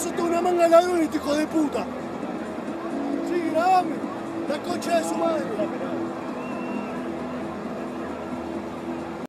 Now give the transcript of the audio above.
ladrones, sos toda una manga de ladrones, este hijo de puta. Sí, grabame. La concha de su madre.